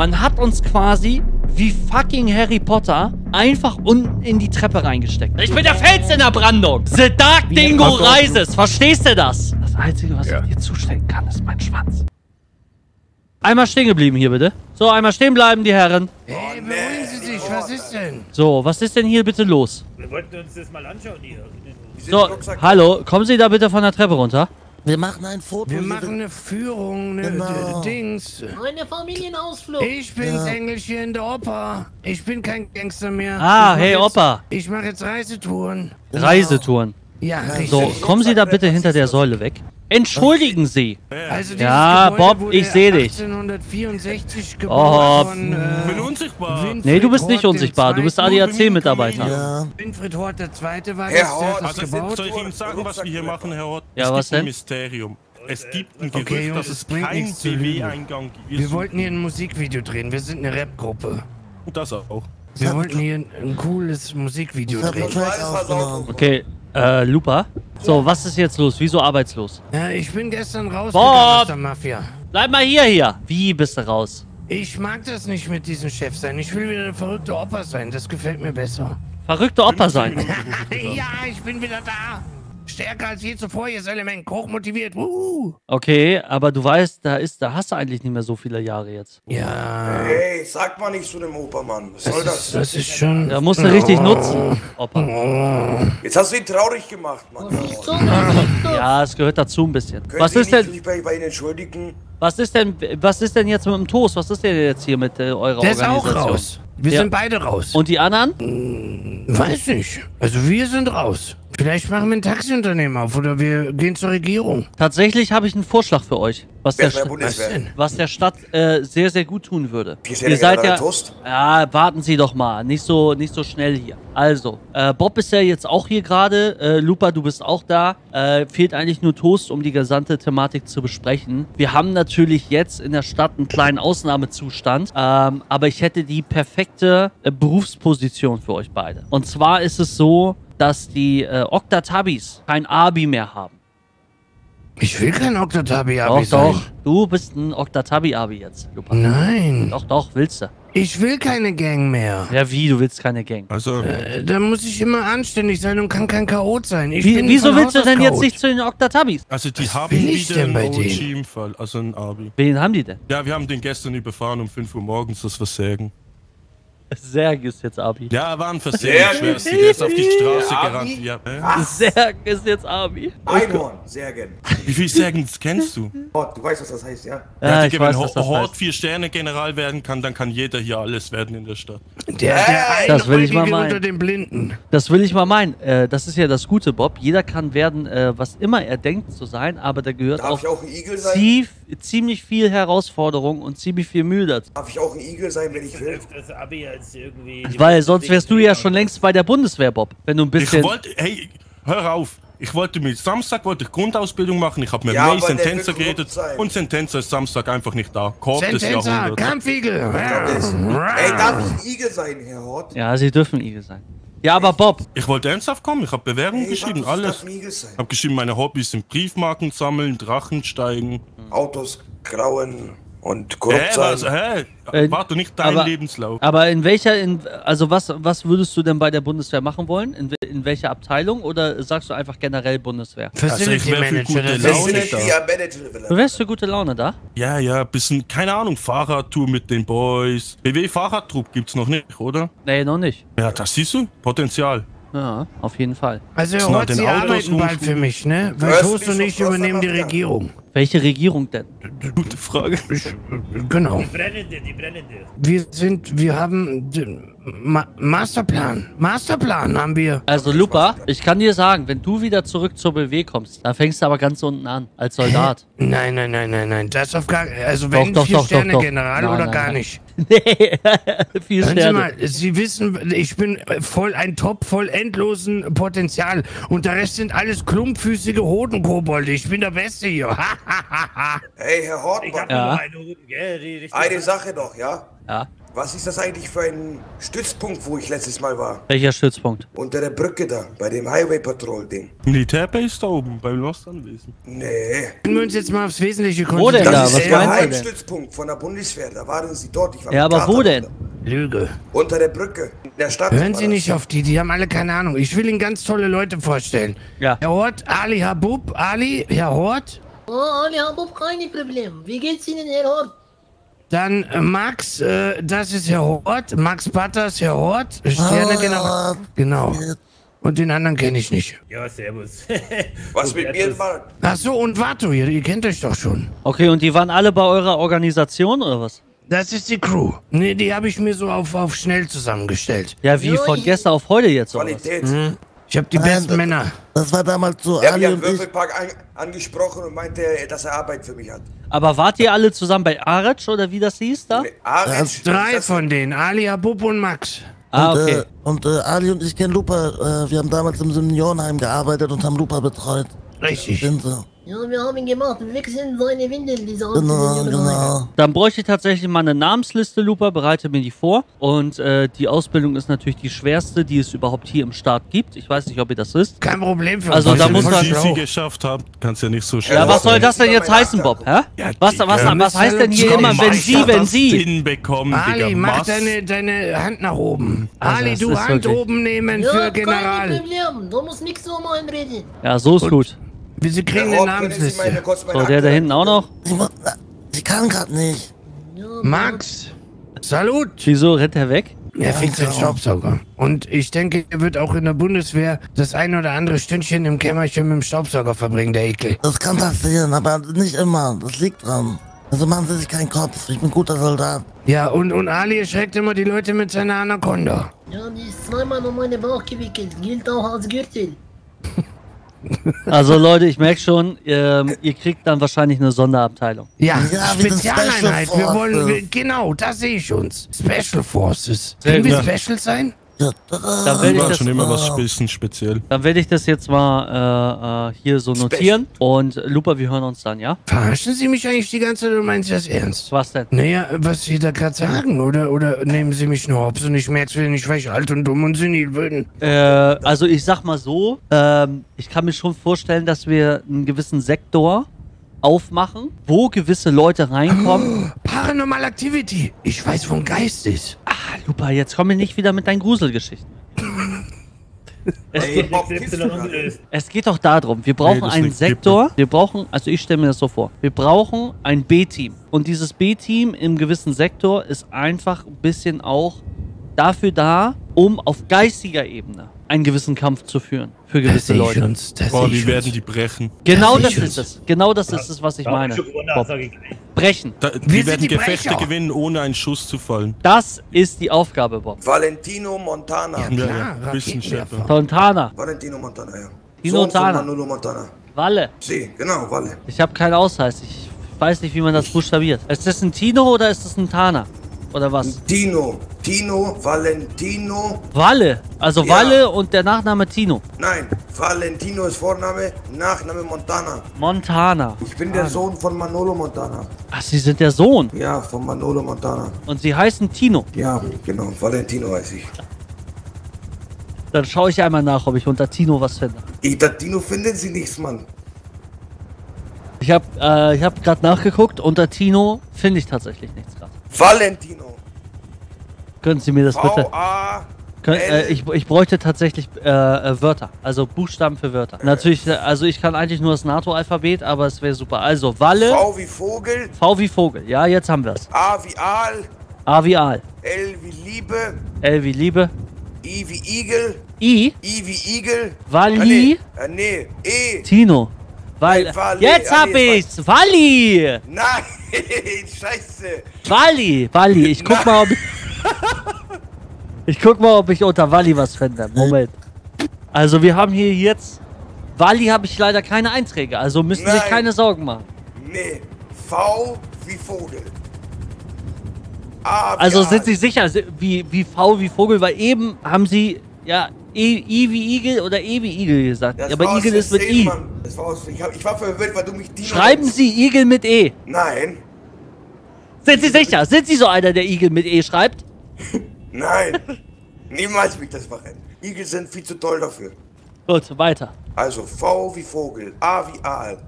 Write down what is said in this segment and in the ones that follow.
Man hat uns quasi wie fucking Harry Potter einfach unten in die Treppe reingesteckt. Ich bin der Fels in der Brandung. The Dark Dingo Rises. Verstehst du das? Das Einzige, was Ja. ich dir zustecken kann, ist mein Schwanz. Einmal stehen geblieben hier, bitte. So, einmal stehen bleiben, die Herren. Hey, beruhigen Sie sich, was ist denn? So, was ist denn hier bitte los? Wir wollten uns das mal anschauen hier. So, hallo, kommen Sie da bitte von der Treppe runter? Wir machen ein Foto. Wir machen eine Führung, eine Genau. Dings. Eine Familienausflug. Ich bin's Englisch hier in der Oper. Ich bin kein Gangster mehr. Ah, hey, jetzt, Opa. Ich mache jetzt Reisetouren. Reisetouren. Ja, richtig. So, kommen Sie da bitte hinter der Säule weg. Entschuldigen Sie. Also Ja, Gebäude Bob, wurde ich seh dich. 1864 Oh, von, bin äh, unsichtbar. Winfried Nee, du bist nicht unsichtbar. Du bist. ADAC-Mitarbeiter. Ja, Winfried Hort der Zweite war Herr das, Hort, das Also, gebaut. soll ich Ihnen sagen, was wir hier machen, Herr Hort? Ja, es was gibt ein denn? Mysterium. Es gibt ein Okay, Gerücht, Jungs, dass es keinen. BW-Eingang gibt. Wir wollten hier ein Musikvideo drehen. Wir sind eine Rapgruppe. Und das auch. Wir wollten hier ein, ein cooles Musikvideo drehen. Okay, äh, Lupa. So, was ist jetzt los? Wieso arbeitslos? Ja, ich bin gestern rausgegangen aus der Mafia. Bleib mal hier, hier. Wie bist du raus? Ich mag das nicht mit diesem Chef sein. Ich will wieder eine verrückte Opa sein. Das gefällt mir besser. Verrückte Opa sein. ja, ich bin wieder da. Stärker als je zuvor, ihr Element. Hochmotiviert. Uh. Okay, aber du weißt, da ist, da hast du eigentlich nicht mehr so viele Jahre jetzt. Ja, Hey, sag mal nicht zu dem Opermann. Was soll das ist, das? das ist schon... Da musst du richtig nutzen, Opa. Jetzt hast du ihn traurig gemacht, Mann. Ja, es gehört dazu ein bisschen. Können Was ist denn, nicht bei, bei Ihnen entschuldigen? was ist denn, was ist denn jetzt mit dem Toast? Was ist denn jetzt hier mit äh, eurer Der ist auch Organisation? raus. Wir Ja. sind beide raus. Und die anderen? Weiß nicht. Also wir sind raus. Vielleicht machen wir ein Taxiunternehmen auf oder wir gehen zur Regierung. Tatsächlich habe ich einen Vorschlag für euch, was der, Wer ist bei St- Was der Stadt äh, sehr, sehr gut tun würde. Der General Toast? Ja, warten Sie doch mal. Nicht so, nicht so schnell hier. Also, äh, Bob ist ja jetzt auch hier gerade. Äh, Lupa, du bist auch da. Äh, fehlt eigentlich nur Toast, um die gesamte Thematik zu besprechen. Wir haben natürlich jetzt in der Stadt einen kleinen Ausnahmezustand. Ähm, aber ich hätte die perfekte äh, Berufsposition für euch beide. Und zwar ist es so, dass die äh, Oktatabis kein Abi mehr haben. Ich will kein Oktatabi-Abi Doch, sein. doch. Du bist ein Oktatabi-Abi jetzt, Lupa. Nein. Doch, doch, willst du. Ich will keine Gang mehr. Ja, wie? Du willst keine Gang. Also, Äh, Da muss ich immer anständig sein und kann kein Chaot sein. Ich Wie, bin wieso willst du Haus aus denn jetzt Chaot. nicht zu den Oktatabis? also die haben will ich wieder denn bei einen denen? OG im Fall, also ein Abi. Wen haben die denn? Ja, wir haben den gestern überfahren um 5 Uhr morgens, das Versägen. Serg ist jetzt Abi. Ja, war ein schwerste. Der ist auf die Straße Abi? gerannt. Ja, äh? Serg ist jetzt Abi. Einhorn, sehr gern. Wie viele Sägen kennst du? Oh, du weißt, was das heißt, ja? Ja, Ja, ich Digga, weiß, wenn Hort heißt. 4 Sterne General werden kann, dann kann jeder hier alles werden in der Stadt. Der, der Das will ich mal meinen. unter den Blinden. Das will ich mal meinen. Äh, das ist ja das Gute, Bob. Jeder kann werden, äh, was immer er denkt zu sein, aber da gehört Darf auch, ich auch ein Igel sein? tief, ziemlich viel Herausforderung und ziemlich viel Mühe dazu. Darf ich auch ein Igel sein, wenn ich will? Das Abi als irgendwie. Weil sonst wärst du ja schon längst bei der Bundeswehr, Bob. Wenn du ein Ich bisschen... wollte, hey, hör auf. Ich wollte mit Samstag wollte ich Grundausbildung machen. Ich habe mit Ja, May korrupt geredet sein. und Sentenza ist Samstag einfach nicht da. Korb des Jahrhunderts. Kampfigel. Ey, darf ich ein Igel sein, Herr Hort? Ja, sie dürfen Igel sein. Ja, aber Bob, Ich wollte ernsthaft kommen. Ich habe Bewerbung Ey, geschrieben, alles. Ich habe geschrieben, meine Hobbys sind Briefmarken sammeln, Drachen steigen. Autos grauen und Hä, korrupt was? sein. Hä? Äh, Warte nicht dein aber- Lebenslauf. aber in welcher, in, also was, was würdest du denn bei der Bundeswehr machen wollen? In, in welcher Abteilung? Oder sagst du einfach generell Bundeswehr? Facility Manager. Du wärst für gute Laune da? Ja, ja, bisschen, keine Ahnung, Fahrradtour mit den Boys. BW Fahrradtrupp gibt's noch nicht, oder? Nee, noch nicht. Ja, das siehst du. Potenzial. Ja, auf jeden Fall. Also den Sie Autos arbeiten bald für mich, ne? Weil du und ich übernehmen die. Regierung. Welche Regierung denn? Gute Frage. Ich, genau. Brennende, die brennende. Wir sind, wir haben den Ma Masterplan. Masterplan haben wir. Also Lupa, ich kann dir sagen, wenn du wieder zurück zur BW kommst, dann fängst du aber ganz unten an, als Soldat. Nein, nein, nein, nein, nein. Das auf gar Also wenn doch, vier doch, doch, Sterne doch. General Nein, oder nein, gar nein. nicht. nee, vier Hören Sie Sterne. mal, Sie wissen, ich bin voll ein Top voll endlosen Potenzial und der Rest sind alles klumpfüßige Hodenkobolde. Ich bin der Beste hier. Hey, Herr Ich Hortmann, Ja. Die richtig eine Sache noch, ja? Ja. Was ist das eigentlich für ein Stützpunkt, wo ich letztes Mal war? Welcher Stützpunkt? Unter der Brücke da, bei dem Highway Patrol Ding. Militärbase da oben, beim Lost anwesen. Nee. Können wir uns jetzt mal aufs Wesentliche Wo denn konzentrieren? da? Das Was ist der meinst du denn? Heimstützpunkt von der Bundeswehr. Da waren sie dort. Ich war Ja, aber wo denn? da. Lüge. Unter der Brücke. In der Stadt. Hören Sie nicht auf die, die haben alle keine Ahnung. Ich will Ihnen ganz tolle Leute vorstellen. Ja. Herr Hort, Ali Habub, Ali, Herr Hort, Oh, Ali Habub, keine Problem. Wie geht's Ihnen, Herr Hort? dann äh, Max, äh, das ist Herr Hort, Max Butters, Herr Hort, Sterne, genau. Genau. Und den anderen kenne ich nicht. Ja, servus. Was mit mir war? Ach so, und Vato, ihr, ihr kennt euch doch schon. Okay, und die waren alle bei eurer Organisation oder was? Das ist die Crew. Nee, die habe ich mir so auf, auf schnell zusammengestellt. Ja, wie von gestern auf heute jetzt oder was? Ich habe die Nein, besten das- Männer. Das war damals so, Er hat Ali ich. Würfelpark an, angesprochen und meinte, dass er Arbeit für mich hat. Aber wart ihr alle zusammen bei Aretsch oder wie das hieß da? Aretsch, Drei das- von denen, Ali Habub und Max. Ah, und, okay. äh, und äh, Ali und ich kennen Lupa. Äh, wir haben damals im Seniorenheim gearbeitet und haben Lupa betreut. Richtig. Sind sie. Ja, wir haben ihn gemacht. Wir wechseln seine Windeln, diese Genau, genau. Dann bräuchte ich tatsächlich mal eine Namensliste, Lupa, bereite mir die vor. Und äh, die Ausbildung ist natürlich die schwerste, die es überhaupt hier im Staat gibt. Ich weiß nicht, ob ihr das wisst. Kein Problem für Also, uns. da Wir muss man- Wie sie geschafft haben, kannst ja nicht so schnell. Ja, was soll das denn jetzt heißen, Bob? Hä? Ja, Was, Digga. was, was heißt denn hier Komm, immer, wenn Sie, wenn Sie? hinbekommen, Ali, Digga. mach was? deine, deine Hand nach oben. Also, Ali, du Hand wirklich- oben nehmen Ja, für kein General. Problem. Du musst nichts um einreden. Ja, so ist gut. Wir sie kriegen Sie meine, Namensliste. So, der da Akte hinten auch noch. Ich kann gerade nicht. Max, Salut. Wieso rennt er weg? Er fängt seinen Staubsauger. Und ich denke, er wird auch in der Bundeswehr das ein oder andere Stündchen im Kämmerchen mit dem Staubsauger verbringen, der Ekel. Das kann passieren, aber nicht immer. Das liegt dran. Also machen Sie sich keinen Kopf. Ich bin guter Soldat. Ja, und, und Ali erschreckt immer die Leute mit seiner Anaconda. Ja, die ist zweimal um meine Bauch gewickelt. Gilt auch als Gürtel. Also Leute, ich merke schon, ähm, ihr kriegt dann wahrscheinlich eine Sonderabteilung. Ja, Spezialeinheit. Wir wollen, wir, genau, da sehe ich uns. Special Forces. Können wir. Special sein? Dann da, werde ich das, schon immer was äh, bisschen speziell. dann werde ich das jetzt mal äh, äh, hier so notieren. Und Lupa, wir hören uns dann, ja? Verarschen Sie mich eigentlich die ganze Zeit oder meinen Sie das ernst? Was denn? Naja, was Sie da gerade sagen, oder, oder nehmen Sie mich nur hops und ich merke es nicht, weil ich alt und dumm und senil bin. Äh, also ich sag mal so, ähm, ich kann mir schon vorstellen, dass wir einen gewissen Sektor aufmachen, wo gewisse Leute reinkommen. Paranormal Activity. Ich weiß, wo ein Geist ist. Ah, Lupa, jetzt komm mir nicht wieder mit deinen Gruselgeschichten. Es Ey, geht, Bob, es geht doch darum, wir brauchen Nee, einen Sektor, wir brauchen, also ich stelle mir das so vor, wir brauchen ein B-Team. Und dieses B-Team im gewissen Sektor ist einfach ein bisschen auch dafür da, um auf geistiger Ebene einen gewissen Kampf zu führen. Für gewisse Leute. uns. Boah, wie ich werden uns. die brechen? Genau Das das ist es. Genau das ist es, was ich Ja, meine. Brechen. Da, Wir die sind werden die Gefechte Brecher. gewinnen, ohne einen Schuss zu fallen. Das ist die Aufgabe, Bob. Valentino Montana. Ja, Ja, klar, ja. Schärfer. Fontana, Valentino Montana, ja. Tino Montana. Manolo Montana. Walle. Sie, genau, Walle. Ich habe keinen Ausweis. Ich weiß nicht, wie man das buchstabiert. Ist das ein Tino oder ist das ein Tana? Oder was? Tino. Tino, Valentino. Walle. Also Ja. Walle und der Nachname Tino. Nein, Valentino ist Vorname, Nachname Montana. Montana. Ich bin der Sohn von Manolo Montana. Ach, Sie sind der Sohn. Ja, von Manolo Montana. Und Sie heißen Tino. Ja, genau, Valentino weiß ich. Dann schaue ich einmal nach, ob ich unter Tino was finde. Unter Tino finden Sie nichts, Mann. Ich habe äh, ich hab gerade nachgeguckt. Unter Tino finde ich tatsächlich nichts gerade. Valentino. Können Sie mir das bitte... V-A. Kön äh, ich, ich bräuchte tatsächlich äh, äh, Wörter, also Buchstaben für Wörter. Natürlich, äh, also ich kann eigentlich nur das NATO-Alphabet, aber es wäre super. Also Walle, V wie Vogel. V wie Vogel. Ja, jetzt haben wir es. A wie Aal. A wie Aal, L wie Liebe. L wie Liebe, I wie Igel. I, I wie Igel. Walli, Ah, nee. Äh, nee. E. Tino. Weil, Nein, Walli, jetzt ah, hab nee, ich's. Walli, Nein, scheiße. Walli, Walli. Ich guck mal, ob ich, guck mal, ob ich unter Walli was finde. Moment. Also wir haben hier jetzt, Walli habe ich leider keine Einträge, also müssen Sie sich Nein. keine Sorgen machen. Nee. V wie Vogel. A wie Also sind Sie sicher, si- wie, wie V wie Vogel, weil eben haben Sie ja e, I wie Igel oder E wie Igel gesagt. Das aber Igel ist mit Versehen, I. Mann. Das war aus, ich, hab, ich war verwirrt, weil du mich Dino Schreiben. Sie Igel mit E. Nein. Sind Sie sicher? Sind Sie so einer, der Igel mit E schreibt? Nein, niemals will ich das machen. Igel sind viel zu toll dafür. Gut, weiter. Also V wie Vogel, A wie Aal,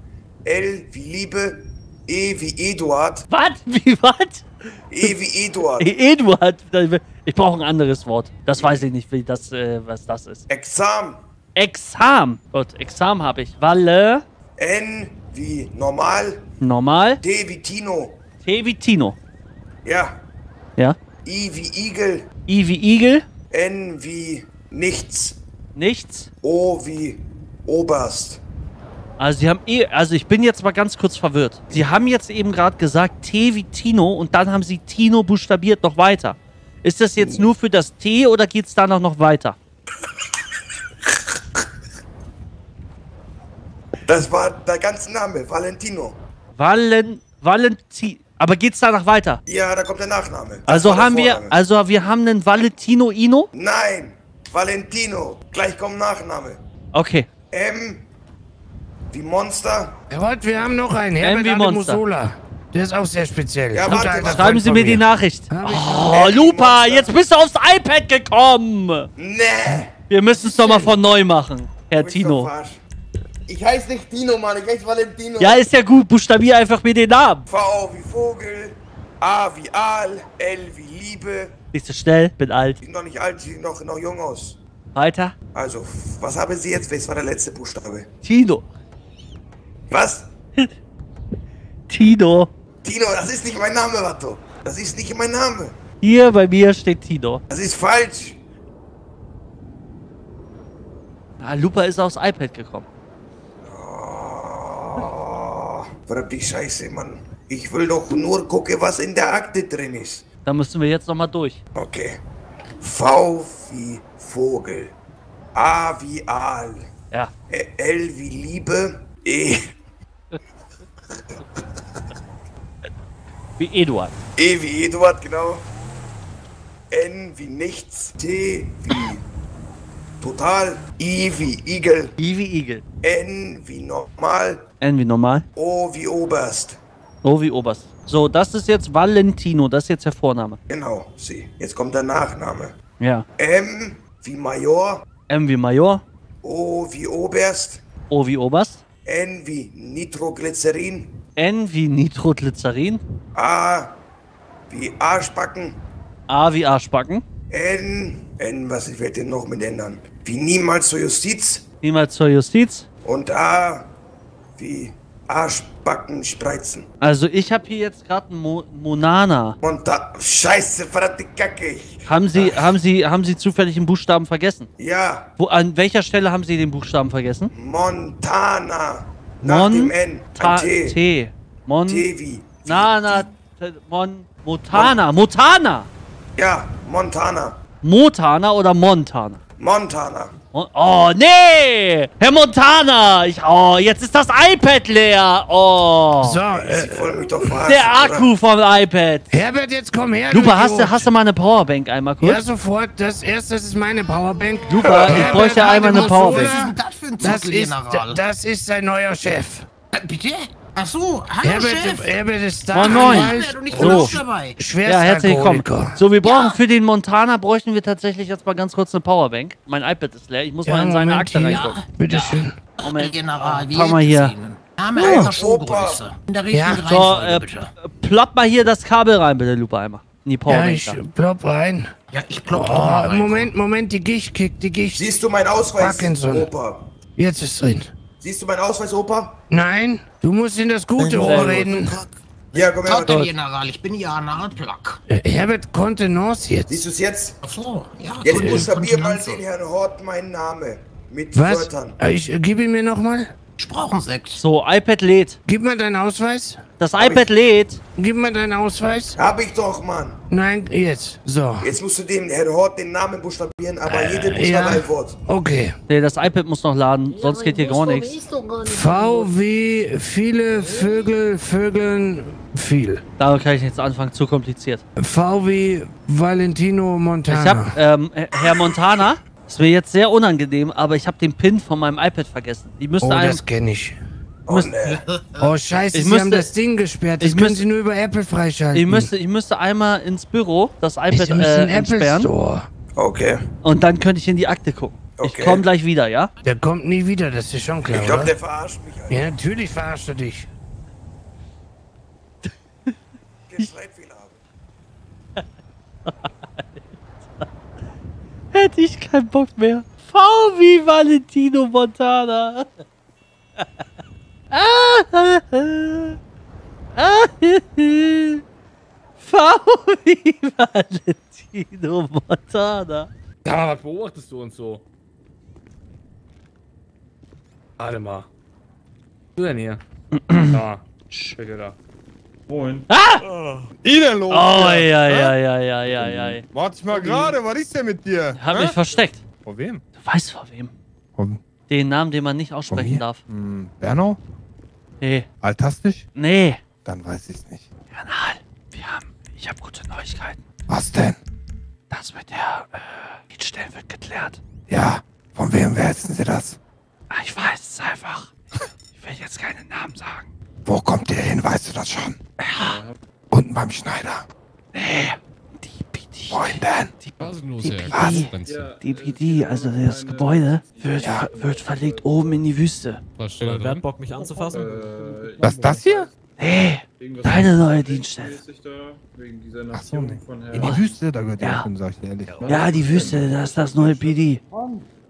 L wie Liebe, E wie Eduard, Was? Wie was? E wie Eduard, E- Eduard. Ich brauche ein anderes Wort. Das weiß ich nicht, wie das, äh, was das ist. Exam, Exam. Gut, Exam habe ich. Walle. N wie Normal, Normal. D wie Tino, T wie Tino. ja, Ja. I wie Igel, I wie Igel. N wie Nichts, Nichts. O wie Oberst. Also sie haben eh, also ich bin jetzt mal ganz kurz verwirrt. Sie haben jetzt eben gerade gesagt T wie Tino und dann haben sie Tino buchstabiert noch weiter. Ist das jetzt nur für das T oder geht's da noch noch weiter? Das war der ganze Name, Valentino. Valen, Valenti, aber geht's danach weiter? Ja, da kommt der Nachname. Das Also haben wir, also wir haben einen Valentino Ino? Nein, Valentino. Gleich kommt Nachname. Okay. M wie Monster. Herr wir haben noch einen. Herbert wie Monster. Ademusola. Der ist auch sehr speziell. Ja, warte, Schreiben Freund Sie mir die Nachricht. Oh, Lupa, jetzt bist du aufs iPad gekommen. Nee. Wir müssen es doch mal von neu machen, Herr Tino. Ich heiße nicht Tino, Mann. Ich heiße Valentino. Ja, ist ja gut. Buchstabier einfach mir den Namen. V wie Vogel. A wie Aal. L wie Liebe. Nicht so schnell, bin alt. Sieht noch nicht alt, sieht noch, noch jung aus. Weiter. Also, was haben Sie jetzt? Was war der letzte Buchstabe? Tino. Was? Tino. Tino, das ist nicht mein Name, Watto. Das ist nicht mein Name. Hier bei mir steht Tino. Das ist falsch. Ah, Lupa ist aufs iPad gekommen. Oh, verdammte Scheiße, Mann. Ich will doch nur gucken, was in der Akte drin ist. Da müssen wir jetzt nochmal durch. Okay. V wie Vogel. A wie Aal. Ja. L wie Liebe. E. Wie Eduard. E wie Eduard, genau. N wie nichts. T wie total. I wie Igel. I wie Igel. N wie normal. N wie normal. O wie Oberst. O wie Oberst. So, das ist jetzt Valentino. Das ist jetzt der Vorname. Genau, sie. Jetzt kommt der Nachname. Ja. M wie Major. M wie Major. O wie Oberst. O wie Oberst. N wie Nitroglycerin. N wie Nitroglycerin. A wie Arschbacken. A wie Arschbacken. N. N, was ich werde den noch mit ändern. Wie niemals zur Justiz. Niemals zur Justiz. Und A wie Arschbacken spreizen. Also ich habe hier jetzt gerade einen Mo Monana. Da. Scheiße, verdammte Kacke. Haben Sie, haben Sie, haben Sie zufällig einen Buchstaben vergessen? ja, Wo, an welcher Stelle haben Sie den Buchstaben vergessen? Montana. Nach Mon dem N. Ta T. T. Mon T wie. Na na T- Mon. Motana. Ja, Montana. Motana oder Montana? Montana. Mon- Oh nee! Herr Montana! Ich, oh, jetzt ist das iPad leer! Oh! So, äh, verarschen. Der oder? Akku vom iPad! Herbert, jetzt komm her. Lupa, hast du, hast du mal eine Powerbank einmal kurz? Ja, sofort. Das erste, das ist meine Powerbank. Lupa, ich Herbert bräuchte einmal eine Powerbank. Was ist denn das für ein Das ist, das ist sein neuer Chef. Äh, Bitte? Ach so, hallo Herbert, Chef. Herbert ist da. Moin, moin. Herbert, und ich bin So. auch dabei. Ja, herzlich willkommen. So, wir brauchen für den Montana bräuchten wir tatsächlich jetzt mal ganz kurz eine Powerbank. Mein iPad ist leer. Ich muss Ja, mal in seine Moment, Akte reingucken. Bitteschön. Moment. General, wie Komm mal hier. Name, Alter, Schuhgröße. In der richtigen Ja. So, äh, bitte. plopp mal hier das Kabel rein, bitte, Lupa, einmal. In die Ja, Powerbank. ich da. plopp rein. Ja, ich mal Oh, rein. Moment, Moment, die Gicht kickt, die Gicht. Siehst du meinen Ausweis, Parkinson. Opa? Jetzt ist drin. Siehst du meinen Ausweis, Opa? Nein, du musst in das gute Ohr reden. Ja, komm her. Trottel, General, ich bin ja Anal Plack. Äh, Herbert Contenance jetzt. Siehst du es jetzt? Ach so, ja. Jetzt Kon- buchstabier mal den Herrn Hort meinen Namen. Mit Was? Wörtern. Äh, Ich, äh, gib ihn mir nochmal. Ich brauche einen Sekt. So, iPad lädt. Gib mal deinen Ausweis. Das iPad lädt. Gib mal deinen Ausweis. Hab ich doch, Mann. Nein, jetzt. So. Jetzt musst du dem Herrn Hort den Namen buchstabieren, aber jede Buchstabe ja. ein Wort. Okay. Nee, das iPad muss noch laden, sonst geht hier gar nichts. V wie viele Vögel, Vögeln, viel. Da kann ich jetzt anfangen, zu kompliziert. V wie Valentino Montana. Ich hab, ähm, Herr Montana, ist mir jetzt sehr unangenehm, aber ich habe den PIN von meinem iPad vergessen. Die müsste oh, das kenne ich. Oh, ne. Oh, scheiße, Ich Sie müsste- haben das Ding gesperrt. Das ich können müsste- Sie nur über Apple freischalten. Ich müsste, ich müsste einmal ins Büro das iPad müssen äh, in den Apple entsperren Store. Okay. und dann könnte ich in die Akte gucken. Ich Okay. komme gleich wieder, ja? Der kommt nie wieder, das ist schon klar, Ich glaube, der verarscht mich. Alter. Ja, natürlich verarscht er dich. Den Schreibfehler habe. Hätte ich keinen Bock mehr. V wie Valentino Montana. V wie Valentino Montana. Ja, was beobachtest du uns so? Warte mal. Was du denn hier? ja, bitte da. Moin. Ihnen los! Oh, ja, ja, ja, ja, ja, ja, ja. Warte ich mal gerade, was ist denn mit dir? Hab mich versteckt. Vor wem? Du weißt vor wem. Den Namen, den man nicht aussprechen darf. hm, Bernau? Nee. Altastisch? Nee. Dann weiß ich's nicht. Kanal. Wir haben. Ich habe gute Neuigkeiten. Was denn? Das mit der äh, Mietstellen wird geklärt. Ja, von wem wissen Sie das? Ah, Ich weiß es einfach. Ich will jetzt keinen Namen sagen. Wo kommt ihr hin, weißt du das schon? Ja. Unten beim Schneider. Nee. Die PD. Wohin denn? Die, Was ist los, die Herr PD. Prinzip? Die PD, also das Gebäude, wird, Ja. wird verlegt oben in die Wüste. Was steht da Wer hat? Bock, mich anzufassen? Was ist das hier? Nee. Deine neue Dienststelle. Ach so, nee. In die Wüste, da gehört Ja. hin, sag ich dir ehrlich. Ja, die Wüste, das ist das neue PD.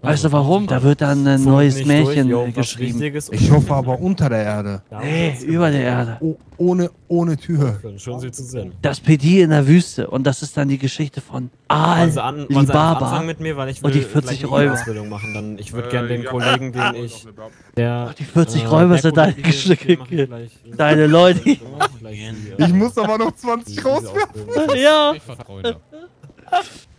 Weißt du warum? Da wird dann ein neues Märchen durch, äh, geschrieben. Ich hoffe aber unter der Erde. Nee, über der Erde. Oh, ohne, ohne Tür. Schön, Sie zu sehen. Das PD in der Wüste. Und das ist dann die Geschichte von Al an, Libaba. mit mir, weil ich will und die 40 gleich eine Räuber. Ausbildung machen. Dann, ich würde gerne den Kollegen, den ich... Der, Die 40 äh, Räuber sind deine Geschicke. Deine Leute. Äh, Ich muss aber noch 20 diese rauswerfen. Ja.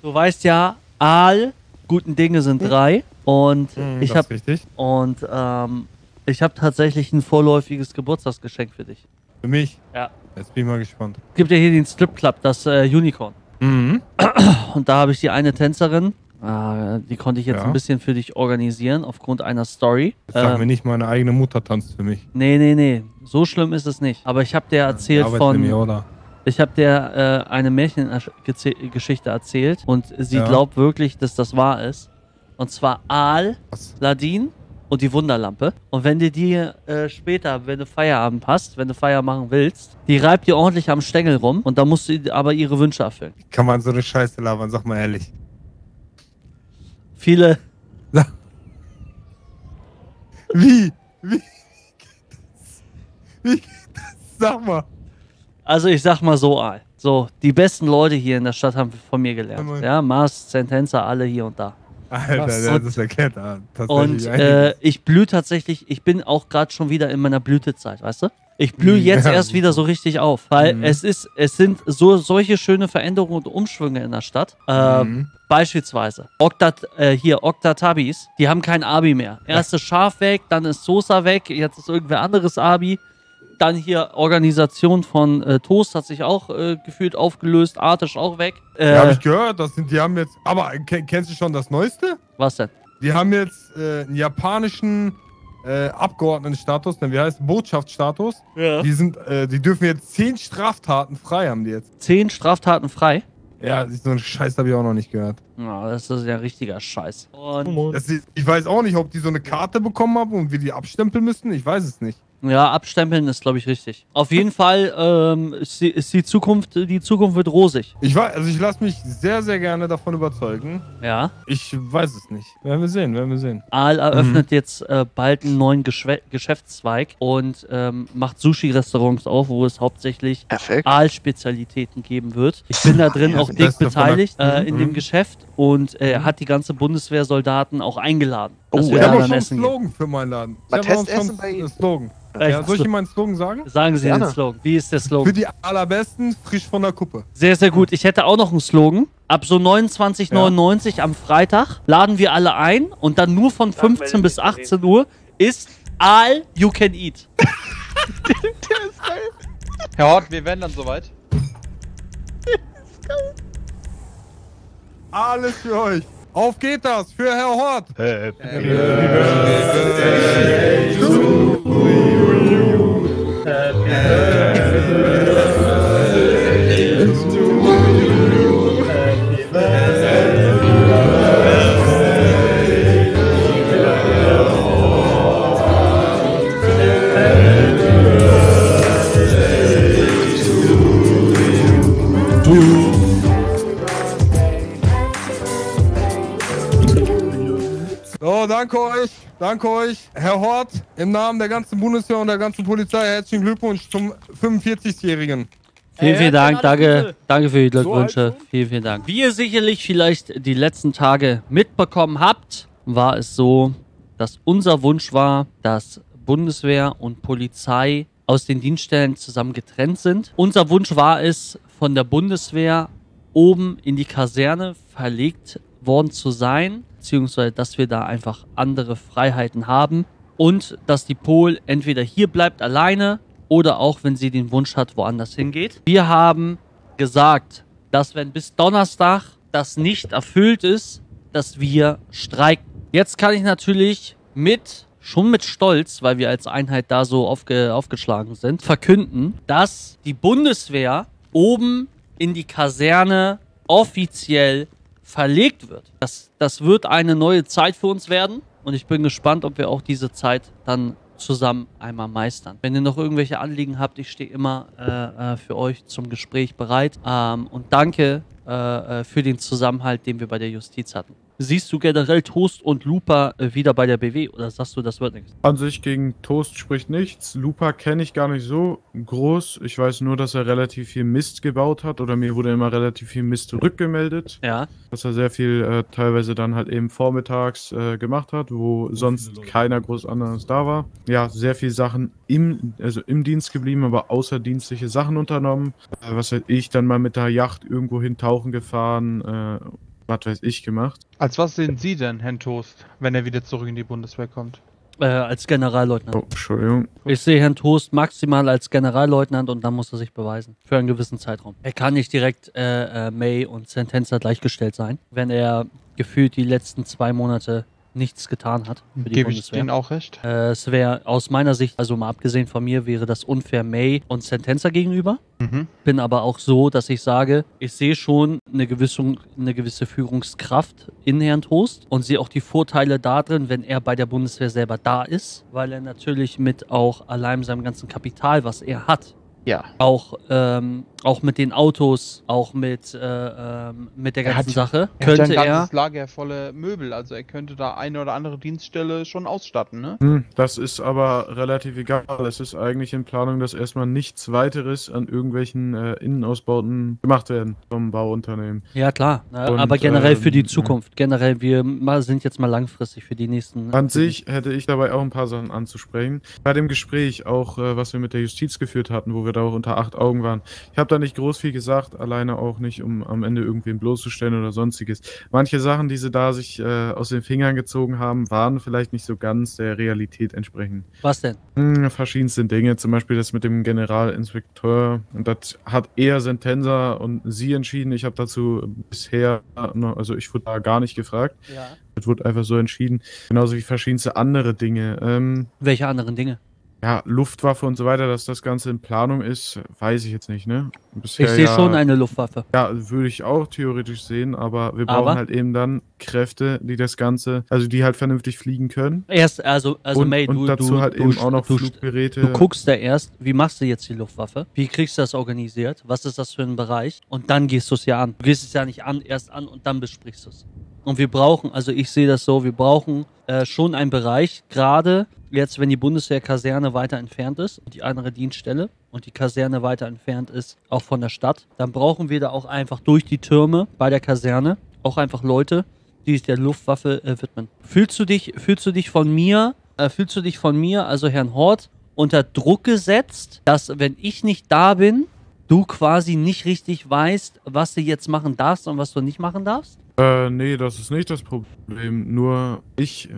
Du weißt ja, Al, guten Dinge sind drei. Und ich Das habe und ähm, ich habe tatsächlich ein vorläufiges Geburtstagsgeschenk für dich. Für mich. Ja. Jetzt bin ich mal gespannt. Es gibt ja hier den Strip Club, das äh, Unicorn. Mhm. Und da habe ich die eine Tänzerin, äh, die konnte ich jetzt Ja. ein bisschen für dich organisieren aufgrund einer Story. Jetzt sag Ähm, mir nicht, meine eigene Mutter tanzt für mich. nee, nee, nee, so schlimm ist es nicht. Aber ich habe dir erzählt Arbeit von, mich, oder? Ich habe dir äh, eine Märchengeschichte erzählt und sie Ja. glaubt wirklich, dass das wahr ist. Und zwar Aal, Was? Ladin und die Wunderlampe. Und wenn dir die äh, später, wenn du Feierabend hast, wenn du Feier machen willst, die reibt dir ordentlich am Stängel rum und dann musst du aber ihre Wünsche erfüllen. Kann man so eine Scheiße labern, sag mal ehrlich. Viele, Wie? Wie geht das? Wie geht das? Sag mal. Also ich sag mal so, Aal. So, die besten Leute hier in der Stadt haben von mir gelernt. Ja, Mars, Sentenza, alle hier und da. Alter, das ist erklärt. ah, tatsächlich Und äh, ich blühe tatsächlich, ich bin auch gerade schon wieder in meiner Blütezeit, weißt du? Ich blühe jetzt ja. erst wieder so richtig auf, weil Mhm. es ist, es sind so solche schöne Veränderungen und Umschwünge in der Stadt. Äh, Mhm. Beispielsweise Oktat, äh, hier Oktatabis, die haben kein Abi mehr. Erst ist Schaf weg, dann ist Sosa weg, jetzt ist irgendwer anderes Abi. Dann hier Organisation von äh, Toast hat sich auch äh, gefühlt aufgelöst, Artisch auch weg. Äh, Ja, hab ich gehört, das sind, die haben jetzt. Aber ke- kennst du schon das Neueste? was denn? Die haben jetzt äh, einen japanischen äh, Abgeordnetenstatus, denn wie heißt Botschaftsstatus? Ja. Die sind, äh, die dürfen jetzt zehn Straftaten frei haben die jetzt. Zehn Straftaten frei. Ja, so einen Scheiß habe ich auch noch nicht gehört. Ja, das ist ja richtiger Scheiß. Und Das ich weiß auch nicht, ob die so eine Karte bekommen haben und wir die abstempeln müssen. Ich weiß es nicht. Ja, abstempeln ist, glaube ich, richtig. Auf jeden Fall ähm, ist, die, ist die Zukunft, die Zukunft wird rosig. Ich weiß, also ich lasse mich sehr, sehr gerne davon überzeugen. Ja. Ich weiß es nicht. Werden wir sehen, werden wir sehen. Aal eröffnet jetzt äh, bald einen neuen Geschwe Geschäftszweig und ähm, macht Sushi-Restaurants auf, wo es hauptsächlich. Aal-Spezialitäten geben wird. Ich bin da drin Ja, auch dick beteiligt äh, in Mhm. dem Geschäft und äh, er hat die ganze Bundeswehrsoldaten auch eingeladen, dass Oh, wir Ich da habe dann essen gehen. Slogan für meinen Laden. Ich habe auch Testessen schon einen Slogan. Ja, soll ich Ihnen meinen Slogan sagen? Sagen Sie Gerne. den Slogan. Wie ist der Für Slogan? die allerbesten, frisch von der Kuppe. Sehr, sehr gut. Ich hätte auch noch einen Slogan. Ab so 29,99 am Freitag laden wir alle ein und dann nur von 15 bis 18 Uhr ist All You Can Eat. Herr Hort, wir werden dann soweit. Alles für euch. Auf geht das für Herr Hort. Happy Danke euch. Herr Hort, im Namen der ganzen Bundeswehr und der ganzen Polizei herzlichen Glückwunsch zum 45-Jährigen. Vielen, vielen Dank. Danke, danke für die Glückwünsche. Vielen, vielen Dank. Wie ihr sicherlich vielleicht die letzten Tage mitbekommen habt, war es so, dass unser Wunsch war, dass Bundeswehr und Polizei aus den Dienststellen zusammen getrennt sind. Unser Wunsch war es, von der Bundeswehr oben in die Kaserne verlegt worden zu sein, beziehungsweise dass wir da einfach andere Freiheiten haben und dass die Pol entweder hier bleibt alleine oder auch, wenn sie den Wunsch hat, woanders hingeht. Wir haben gesagt, dass wenn bis Donnerstag das nicht erfüllt ist, dass wir streiken. Jetzt kann ich natürlich mit, schon mit Stolz, weil wir als Einheit da so aufge, aufgeschlagen sind, verkünden, dass die Bundeswehr oben in die Kaserne offiziell verlegt wird. Das, das wird eine neue Zeit für uns werden und ich bin gespannt, ob wir auch diese Zeit dann zusammen einmal meistern. Wenn ihr noch irgendwelche Anliegen habt, ich stehe immer äh, äh, für euch zum Gespräch bereit ähm, und danke äh, äh, für den Zusammenhalt, den wir bei der Justiz hatten. Siehst du generell Toast und Looper äh, wieder bei der BW oder sagst du, das wird nichts? An sich gegen Toast spricht nichts. Lupa kenne ich gar nicht so groß. Ich weiß nur, dass er relativ viel Mist gebaut hat oder mir wurde immer relativ viel Mist zurückgemeldet. Ja. Dass er sehr viel äh, teilweise dann halt eben vormittags äh, gemacht hat, wo sonst keiner groß anderes da war. Ja, sehr viel Sachen im, also im Dienst geblieben, aber außerdienstliche Sachen unternommen. Äh, was weiß ich, dann mal mit der Yacht irgendwo hin tauchen gefahren. Äh, was weiß ich gemacht. Als was sehen Sie denn, Herrn Toast, wenn er wieder zurück in die Bundeswehr kommt? Äh, als Generalleutnant. Oh, Entschuldigung. Ich sehe Herrn Toast maximal als Generalleutnant und dann muss er sich beweisen. Für einen gewissen Zeitraum. Er kann nicht direkt äh, äh, May und Sentenza gleichgestellt sein, wenn er gefühlt die letzten zwei Monate nichts getan hat für die Gebe ich. Ihnen auch recht. Äh, es wäre aus meiner Sicht, also mal abgesehen von mir, wäre das unfair May und Sentenza gegenüber. Mhm. Bin aber auch so, dass ich sage, ich sehe schon eine gewisse, eine gewisse Führungskraft in Herrn Toast und sehe auch die Vorteile darin, wenn er bei der Bundeswehr selber da ist, weil er natürlich mit auch allein seinem ganzen Kapital, was er hat, Ja. auch, ähm, auch mit den Autos, auch mit, äh, ähm, mit der Er ganzen hat- Sache, Er hat ja könnte ein er. ganzes Lager volle Möbel, also er könnte da eine oder andere Dienststelle schon ausstatten, ne? Hm, Das ist aber relativ egal. Es ist eigentlich in Planung, dass erstmal nichts weiteres an irgendwelchen äh, Innenausbauten gemacht werden vom Bauunternehmen. Ja, klar. Ne? Und, aber generell für die ähm, Zukunft. Generell, wir sind jetzt mal langfristig für die nächsten. An sich hätte ich dabei auch ein paar Sachen anzusprechen. Bei dem Gespräch, auch äh, was wir mit der Justiz geführt hatten, wo wir da auch unter acht Augen waren. Ich habe da nicht groß viel gesagt, alleine auch nicht, um am Ende irgendwen bloßzustellen oder sonstiges. Manche Sachen, die sie da sich äh, aus den Fingern gezogen haben, waren vielleicht nicht so ganz der Realität entsprechend. Was denn? Hm, verschiedenste Dinge, zum Beispiel das mit dem Generalinspekteur. Und das hat eher Sentenza und sie entschieden. Ich habe dazu bisher, also ich wurde da gar nicht gefragt. Ja. Das wurde einfach so entschieden. Genauso wie verschiedenste andere Dinge. Ähm, Welche anderen Dinge? Ja, Luftwaffe und so weiter, dass das Ganze in Planung ist, weiß ich jetzt nicht, ne? Bisher Ich sehe ja- schon eine Luftwaffe. Ja, würde ich auch theoretisch sehen, aber wir brauchen Aber? halt eben dann Kräfte, die das Ganze, also die halt vernünftig fliegen können. Erst, also, also und, May, und du, dazu du, halt du, eben auch noch du, Fluggeräte. Du guckst da erst, wie machst du jetzt die Luftwaffe? Wie kriegst du das organisiert? Was ist das für ein Bereich? Und dann gehst du es ja an. Du gehst es ja nicht an, erst an und dann besprichst du es. Und wir brauchen, also ich sehe das so, wir brauchen äh, schon einen Bereich, gerade jetzt, wenn die Bundeswehrkaserne weiter entfernt ist, die andere Dienststelle und die Kaserne weiter entfernt ist, auch von der Stadt, dann brauchen wir da auch einfach durch die Türme bei der Kaserne auch einfach Leute, die sich der Luftwaffe äh, widmen. Fühlst du dich, fühlst du dich von mir, äh, fühlst du dich von mir, also Herrn Hort, unter Druck gesetzt, dass wenn ich nicht da bin, du quasi nicht richtig weißt, was du jetzt machen darfst und was du nicht machen darfst? Äh, nee, das ist nicht das Problem. Nur ich, äh,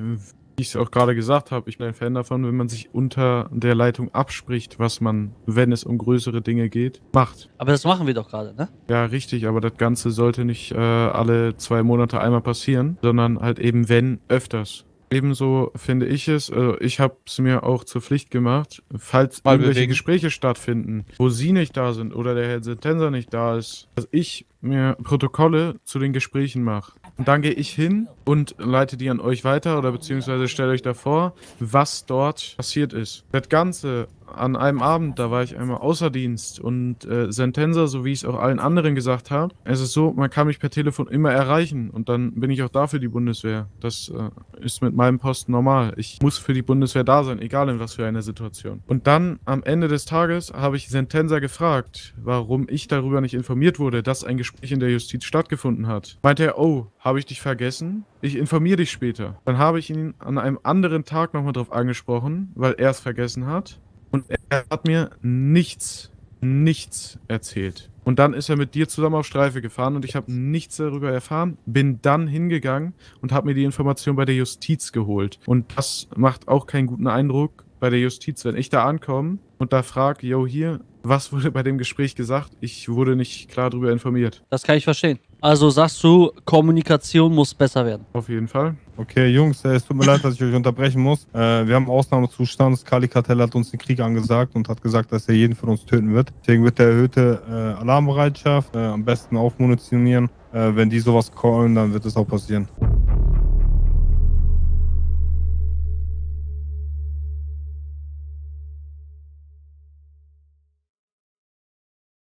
wie ich es auch gerade gesagt habe, ich bin ein Fan davon, wenn man sich unter der Leitung abspricht, was man, wenn es um größere Dinge geht, macht. Aber das machen wir doch gerade, ne? Ja, richtig, aber das Ganze sollte nicht äh, alle zwei Monate einmal passieren, sondern halt eben wenn öfters. Ebenso finde ich es, also ich habe es mir auch zur Pflicht gemacht, falls Mal irgendwelche bewegen. Gespräche stattfinden, wo Sie nicht da sind oder der Herr Sentenser nicht da ist, dass ich mir Protokolle zu den Gesprächen mache. Und dann gehe ich hin und leite die an euch weiter oder beziehungsweise stelle euch davor, was dort passiert ist. Das Ganze an einem Abend, da war ich einmal außer Dienst und äh, Sentenser, so wie ich es auch allen anderen gesagt habe, es ist so, man kann mich per Telefon immer erreichen und dann bin ich auch da für die Bundeswehr. Das äh, ist mit meinem Posten normal. Ich muss für die Bundeswehr da sein, egal in was für einer Situation. Und dann am Ende des Tages habe ich Sentenser gefragt, warum ich darüber nicht informiert wurde, dass ein Gespräch in der Justiz stattgefunden hat. Meinte er, oh, habe ich dich vergessen? Ich informiere dich später. Dann habe ich ihn an einem anderen Tag nochmal drauf angesprochen, weil er es vergessen hat. Und er hat mir nichts, nichts erzählt. Und dann ist er mit dir zusammen auf Streife gefahren und ich habe nichts darüber erfahren, bin dann hingegangen und habe mir die Information bei der Justiz geholt. Und das macht auch keinen guten Eindruck bei der Justiz, wenn ich da ankomme und da frage, yo, hier, was wurde bei dem Gespräch gesagt? Ich wurde nicht klar darüber informiert. Das kann ich verstehen. Also sagst du, Kommunikation muss besser werden. Auf jeden Fall. Okay, Jungs, äh, es tut mir leid, dass ich euch unterbrechen muss. Äh, wir haben Ausnahmezustand. Das Kali Kartell hat uns den Krieg angesagt und hat gesagt, dass er jeden von uns töten wird. Deswegen wird der erhöhte äh, Alarmbereitschaft, äh, am besten aufmunitionieren. Äh, wenn die sowas callen, dann wird es auch passieren.